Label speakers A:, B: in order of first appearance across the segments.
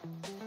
A: hello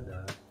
B: da da